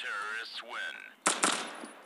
terrorists win.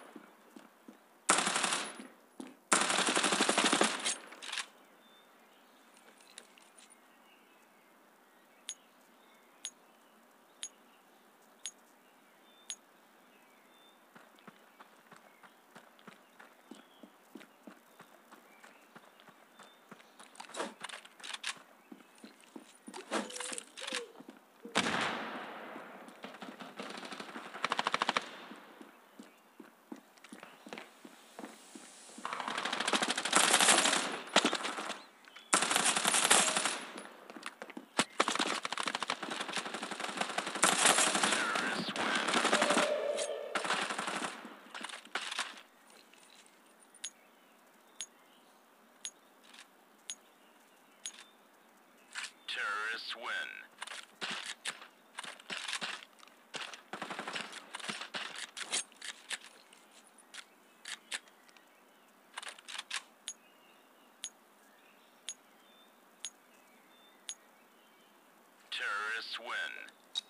Terrorists win. Terrorists win.